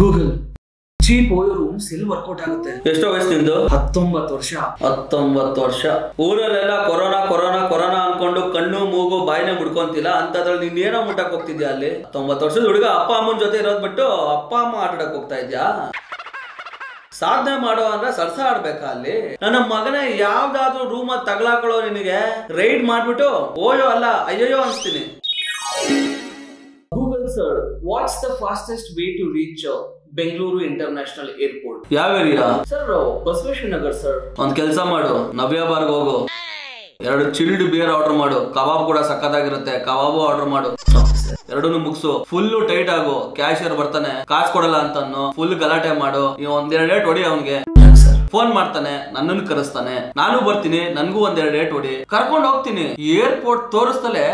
Google cheap OYO room ಎಲ್ಲಿ work out ಆಗುತ್ತೆ? ಎಷ್ಟೋ ವಯಸ್ಸು ನಿಮ್ದು? ಹತ್ತೊಂಬತ್ತು ವರ್ಷ. ಹತ್ತೊಂಬತ್ತು ವರ್ಷ. ಊರಲ್ಲೆಲ್ಲ ಕೊರೋನಾ ಕೊರೋನಾ ಕೊರೋನಾ ಅನ್ಕೊಂಡು ಕಣ್ಣು ಮೂಗು ಬಾಯಿನೇ ಮುಡ್ಕೊಂತಿಲ್ಲ. ಅಂತದ್ರಲ್ಲಿ ನೀನ್ ಏನೋ ಮುಟ್ಟಕ್ ಹೋಗ್ತಿದ್ಯಾ ಅಲ್ಲಿ? ಹತ್ತೊಂಬತ್ತು ವರ್ಷದ ಹುಡುಗ ಅಪ್ಪ ಅಮ್ಮನ ಜೊತೆ ಇರೋದ್ ಬಿಟ್ಟು ಅಪ್ಪ ಅಮ್ಮ ಆಟಾಡಕ್ ಹೋಗ್ತಾ ಇದ್ಯಾ? ಸಾಧನೆ ಮಾಡೋ ಅಂದ್ರೆ ಸರ್ಸ ಆಡ್ಬೇಕಾ ಅಲ್ಲಿ? ನನ್ನ ಮಗನೇ ಯಾವ್ದಾದ್ರು ರೂಮ್ ತಗಲಾಕೊಳ್ಳೋ ನಿನಗೆ ರೈಡ್ ಮಾಡ್ಬಿಟ್ಟು ಓಯೋ ಅಲ್ಲ ಅಯ್ಯಯ್ಯೋ ಅನ್ಸ್ತೀನಿ. Sir what's the fastest way to reach Bengaluru international airport ಯಾವ area sir Basaveshwara Nagar sir ಒಂದ್ ಕೆಲಸ ಮಾಡು ನವ್ಯ ಬಾರ್ಗ್ ಹೋಗು. ಎರಡು ಚಿಲ್ಡ್ ಬಿಯರ್ ಆರ್ಡರ್ ಮಾಡು. ಕಬಾಬ್ ಕೂಡ ಸಕ್ಕತ್ತಾಗಿರುತ್ತೆ. ಕಬಾಬು ಆರ್ಡರ್ ಮಾಡು. ಎರಡನ್ನು ಮುಗಿಸು. ಫುಲ್ ಟೈಟ್ ಆಗು. ಕ್ಯಾಶಿಯರ್ ಬರ್ತಾನೆ. ಕಾಸು ಕೊಡಲ್ಲ ಅಂತನ್ನು ಫುಲ್ ಗಲಾಟೆ ಮಾಡು. ನೀವು ಒಂದೆರಡು ಡೇಟ್ ಹೊಡಿ ಅವನಿಗೆ. ಫೋನ್ ಮಾಡ್ತಾನೆ. ನನ್ನನ್ನು ಕರೆಸ್ತಾನೆ. ನಾನು ಬರ್ತೀನಿ. ನನ್ಗೂ ಒಂದೆರಡು ಡೇಟ್ ಹೊಡಿ. ಕರ್ಕೊಂಡು ಹೋಗ್ತೀನಿ. ಏರ್ಪೋರ್ಟ್ ತೋರಿಸ್ತಲೇ.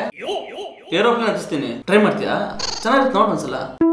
ಏರೋಪ್ಲೇನ್ ಹತ್ತಿಸ್ತೀನಿ. ಟ್ರೈ ಮಾಡ್ತೀಯಾ? ಚೆನ್ನಾಗಿರುತ್ತೆ ನೋಡಿ ಒಂದ್ಸಲ.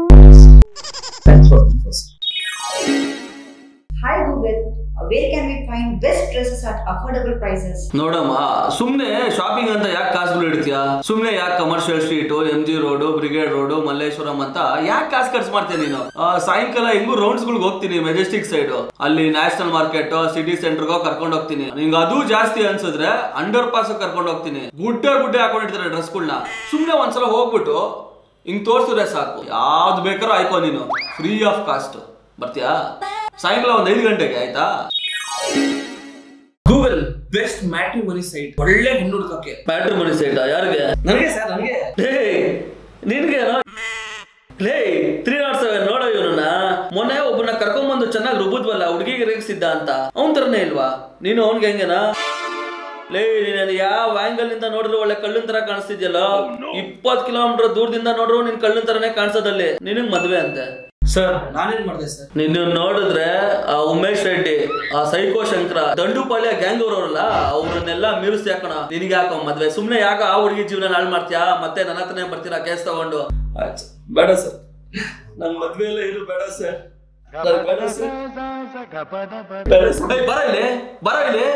Affordable prices? ನೋಡಮ್ಮ, ಸುಮ್ನೆ ಶಾಪಿಂಗ್ ಅಂತ ಯಾಕೆ ಕಾಸುಗಳು ಇಡ್ತೀಯಾ? ಸುಮ್ನೆ ಯಾಕೆ commercial street M G road brigade road Malleshwaram ಅಂತ ಯಾಕೆ ಕಾಸು ಖರ್ಚು ಮಾಡ್ತೀನಿ ನೀನು? ಸಾಯಂಕಾಲ ಹೆಂಗೂ ರೌಂಡ್ಸ್ ಗಳಿಗೆ ಹೋಗ್ತೀನಿ ಮೆಜೆಸ್ಟಿಕ್ ಸೈಡ್ ಅಲ್ಲಿ ನ್ಯಾಷನಲ್ ಮಾರ್ಕೆಟ್ ಸಿಟಿ ಸೆಂಟರ್ ಕರ್ಕೊಂಡು ಹೋಗ್ತೀನಿ. ನಿಂಗೆ ಅದು ಜಾಸ್ತಿ ಅನ್ಸಿದ್ರೆ ಅಂಡರ್ ಪಾಸ್ ಕರ್ಕೊಂಡು ಹೋಗ್ತೀನಿ. ಗುಡ್ಡ ಗುಡ್ಡೆ ಹಾಕೊಂಡಿರ್ತಾರೆ ಡ್ರೆಸ್ಗಳನ್ನ ಸುಮ್ನೆ ಒಂದ್ಸಲ ಹೋಗ್ಬಿಟ್ಟು ಹಿಂಗ್ ತೋರ್ಸಿದ್ರೆ ಸಾಕು. ಯಾವ್ದು ಬೇಕಾದ್ರೂ ಆಯ್ಕೋ ನೀನು. ಫ್ರೀ ಆಫ್ ಕಾಸ್ಟ್ ಬರ್ತೀಯಾ? ಸಾಯಂಕಾಲ ಒಂದ್ ಐದು ಗಂಟೆಗೆ, ಆಯ್ತಾ? ಬೆಸ್ಟ್ ಮ್ಯಾಟ್ರಿಮನಿ ಸೈಟ್ ಒಳ್ಳೆ ಹೆಣ್ಣು ಹುಡುಕಕ್ಕೆ ಮ್ಯಾಟ್ರಿಮನಿ ಸೈಟ್ ಯಾರಿಗೆ? ನನಗೆ ಸರ್ ನನಗೆ. ಲೇ ನಿನ್ಗೆ ಲೇ ತ್ರೀ ನಾಟ್ ಸೆವೆನ್ ನೋಡೋ ಇವನನ್ನ. ಮೊನ್ನೆ ಒಬ್ಬನ ಕರ್ಕೊಂಬಂದು ಚೆನ್ನಾಗಿ ರುಬ್ಬುದ್ವಲ್ಲ ಹುಡುಗಿಗೆ ರೇಗಿಸಿದ್ದ ಅಂತ. ಅವನ್ ತರನೇ ಇಲ್ವಾ? ನೀನು ಅವನ್ಗೆ ಹೆಂಗೇನಾ? ಲೇ ನೀನು ಯಾವ ಆಂಗಲ್ನಿಂದ ನೋಡಿದ್ರು ಒಳ್ಳೆ ಕಳ್ಳಿನ ತರ ಕಾಣಿಸ್ತಿದ್ಯಲ್ಲ? ಇಪ್ಪತ್ ಕಿಲೋಮೀಟರ್ ದೂರದಿಂದ ನೋಡ್ರು ನಿನ್ ಕಳ್ಳಿನ ತರನೇ ಕಾಣಿಸೋದಲ್ಲಿ. ನಿನಗ್ ಮದ್ವೆ ಅಂತೆ. ಸರ್ ನಾನೇನ್ ಮಾಡಿದೆ ಸರ್ ನೀನು ನೋಡಿದ್ರೆ ಆ ಉಮೇಶ್ ರೆಡ್ಡಿ ಆ ಸೈಕೋ ಶಂಕರ ದಂಡುಪಾಳ್ಯ ಗ್ಯಾಂಗ್ ಅವರಲ್ಲ ಅವ್ರನ್ನೆಲ್ಲ ಮೀರಿಸಿ ಹಾಕೋಣ ನಿನಗೆ ಯಾಕೋ ಮದ್ವೆ? ಸುಮ್ನೆ ಯಾಕ ಆ ಹುಡುಗಿ ಜೀವನ ಹಾಳು ಮಾಡ್ತೀಯಾ? ಮತ್ತೆ ನನ್ನ ಹತ್ರನೇ ಬರ್ತೀರಾ ಕೇಸ್ ತಗೊಂಡು? ಬೇಡ ಸರ್ ನನ್ ಮದ್ವೆ ಎಲ್ಲ ಇರು ಬೇಡ ಸರ್ ಬರ ಇಲ್ಲಿ ಬರ ಇಲ್ಲಿ.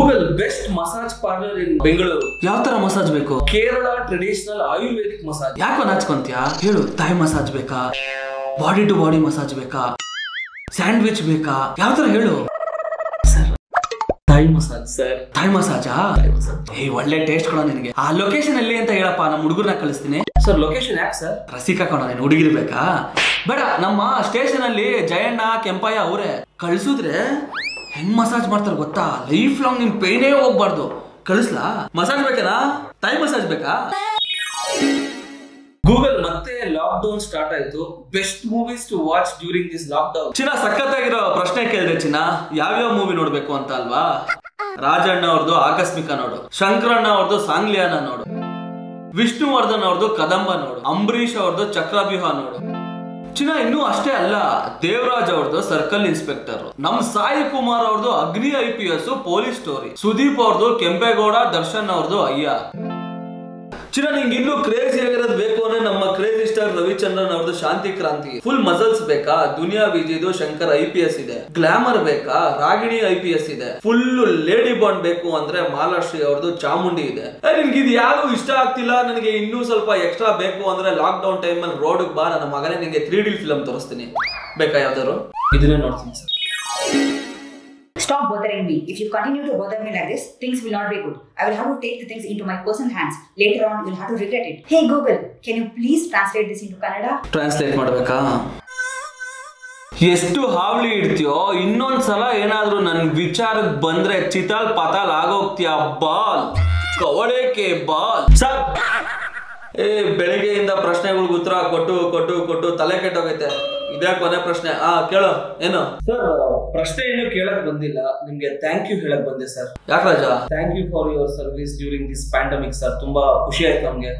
Google best massage parlour in Bengaluru ಯಾವ ತರ ಮಸಾಜ್ ಬೇಕು? ಕೇರಳ ಟ್ರೆಡಿಷನಲ್ ಆಯುರ್ವೇದಿಕ್ ಮಸಾಜ್ ಯಾಕೋ ನಾಚ್ಕೊಂತೀಯಾ? ಹೇಳು ತಾಯಿ ಮಸಾಜ್ ಬೇಕಾ? ಬಾಡಿ ಟು ಬಾಡಿ ಮಸಾಜ್ ಬೇಕಾ? ಸ್ಯಾಂಡ್ವಿಚ್ ಬೇಕಾ? ಯಾವ ತರ ಹೇಳು ಥಾಯ್ ಮಸಾಜ್ ಸರ್ ತಾಯಿ ಮಸಾಜಾ ಏ ಒಳ್ಳೆ ಟೇಸ್ಟ್ ಕೊಡೋ ನಿನಗೆ. ಆ ಲೊಕೇಶನ್ ಎಲ್ಲಿ ಅಂತ ಹೇಳಪ್ಪ ನಮ್ಮ ಹುಡುಗರನ್ನ ಕಳಿಸ್ತೀನಿ. ಸರ್ ಲೊಕೇಶನ್ ಯಾಕೆ ಸರ್ ರಸಿಕಾ ಕೊಡೋ ನೀನು ಹುಡುಗಿರ್ಬೇಕಾ ಬೇಡ ನಮ್ಮ ಸ್ಟೇಷನ್ ಅಲ್ಲಿ ಜಯಣ್ಣ ಕೆಂಪಯ್ಯ ಅವರೇ ಕಳ್ಸುದ್ರೆ ಹೆಂಗ್ ಮಸಾಜ್ ಮಾಡ್ತಾರೆ ಗೊತ್ತಾ? ಲೈಫ್ ಲಾಂಗ್ ನಿನ್ ಪೇನೇ ಹೋಗ್ಬಾರ್ದು. ಕಳಿಸ್ಲಾ? ಮಸಾಜ್ ಬೇಕಾ ತಾಯಿ ಮಸಾಜ್ ಬೇಕಾ? ಗೂಗಲ್ ಮತ್ತೆ ಲಾಕ್ ಡೌನ್ ಸ್ಟಾರ್ಟ್ ಆಯ್ತು. Best movies to watch during this lockdown ಚಿನ್ನ ಸಖತ್ತಾಗಿರೋ ಪ್ರಶ್ನೆ ಕೇಳಿದೆ ಚಿನ್ನ. ಯಾವ್ಯಾವ ಮೂವಿ ನೋಡ್ಬೇಕು ಅಂತ ಅಲ್ವಾ? ರಾಜಣ್ಣ ಅವ್ರದ್ದು ಆಕಸ್ಮಿಕ ನೋಡು. ಶಂಕರಣ್ಣ ಅವ್ರದ್ದು ಸಾಂಗ್ಲಿಯಾನ ನೋಡು. ವಿಷ್ಣುವರ್ಧನ್ ಅವ್ರದ್ದು ಕದಂಬ ನೋಡು. ಅಂಬರೀಶ್ ಅವ್ರದ್ದು ಚಕ್ರವ್ಯೂಹ ನೋಡು. ಚಿನ್ನ ಇನ್ನೂ ಅಷ್ಟೇ ಅಲ್ಲ, ದೇವರಾಜ್ ಅವ್ರದ್ದು ಸರ್ಕಲ್ ಇನ್ಸ್ಪೆಕ್ಟರ್ ನಮ್ ಸಾಯಿ ಕುಮಾರ್ ಅವ್ರದ್ದು Agni I P S police story Sudeep ಅವ್ರದ್ದು ಕೆಂಪೇಗೌಡ, ದರ್ಶನ್ ಅವ್ರದ್ದು ಅಯ್ಯ. ಚಿನ್ನ, ನಿಂಗೆ ಇನ್ನೂ ಕ್ರೇಜಿ ಆಗಿರೋದು ಬೇಕು ಅಂದ್ರೆ ನಮ್ಮ ಶಾಂತಿ ಕ್ರಾಂತಿ. ಫುಲ್ ಮಸಲ್ಸ್ ಬೇಕಾ? ದುನಿಯಾ ವಿಜಯ್ದು ಶಂಕರ್ ಐ ಇದೆ. ಗ್ಲಾಮರ್ ಬೇಕಾ? ರಾಗಿಣಿ ಐ ಇದೆ. ಫುಲ್ ಲೇಡಿ ಬಾಂಡ್ ಬೇಕು ಅಂದ್ರೆ ಮಾಲಾಶ್ರೀ ಅವ್ರದ್ದು ಚಾಮುಂಡಿ ಇದೆ. ನಿನ್ಗೆ ಇದು ಯಾರು ಇಷ್ಟ ಆಗ್ತಿಲ್ಲ? ನನಗೆ ಇನ್ನೂ ಸ್ವಲ್ಪ ಎಕ್ಸ್ಟ್ರಾ ಬೇಕು ಅಂದ್ರೆ ಲಾಕ್ ಡೌನ್ ಟೈಮ್ ಅಲ್ಲಿ ರೋಡ್ ಬಾ. ನನ್ನ ಮಗನೇ ನಿಂಗೆ ತ್ರೀ ಡಿ ಫಿಲಮ್ ತೋರಿಸ್ತೀನಿ. ಬೇಕಾ ಯಾವ್ದಾದ್ರು? ಇದನ್ನೇ ನೋಡ್ತೀನಿ sir. Stop bothering me. If you continue to bother me like this, things will not be good. I will have to take the things into my personal hands. Later on, you'll have to regret it. Hey Google, can you please translate this into Kannada? Translate ಮಾಡ್ಬೇಕಾ ಎಷ್ಟು ಹಾವಳಿ ಇಡ್ತೀಯೋ ಇನ್ನೊಂದ್ಸಲ ಏನಾದ್ರೂ ನನ್ ವಿಚಾರಕ್ಕೆ ಬಂದ್ರೆ ಚಿತಾಲ್ ಪತಾಲ್ ಆಗೋಗ್ತೀಯ ಬಾಲ್ ಕವಳೇಕೆ ಬಾಲ್ ಸರ್ ಏ ಬೆಳಿಗ್ಗೆಯಿಂದ ಪ್ರಶ್ನೆಗಳಿಗೆ ಉತ್ತರ ಕೊಟ್ಟು ಕೊಟ್ಟು ಕೊಟ್ಟು ತಲೆ ಕೆಟ್ಟೋಗೈತೆ ಇದೇ ಕೊನೆ ಪ್ರಶ್ನೆ? ಆ ಕೇಳೋ. ಏನು? ಸರ್ ಪ್ರಶ್ನೆ ಏನು ಕೇಳಕ್ ಬಂದಿಲ್ಲ. ನಿಮ್ಗೆ ಥ್ಯಾಂಕ್ ಯು ಹೇಳಕ್ ಬಂದೆ ಸರ್ ಯಾಕೆ ರಾಜ? Thank you for your service during this pandemic sir ತುಂಬಾ ಖುಷಿ ಆಯ್ತು ನಮ್ಗೆ.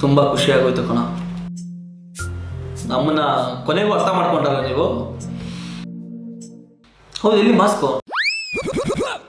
ತುಂಬಾ ಖುಷಿ ಆಗೋಯ್ತು ಕಣ. ನಮ್ಮನ್ನ ಕೊನೆಗೂ ಅರ್ಥ ಮಾಡ್ಕೊಂಡಲ್ಲ ನೀವು? ಹೌದು ಎಲ್ಲಿ ಮಾಸ್ಕು.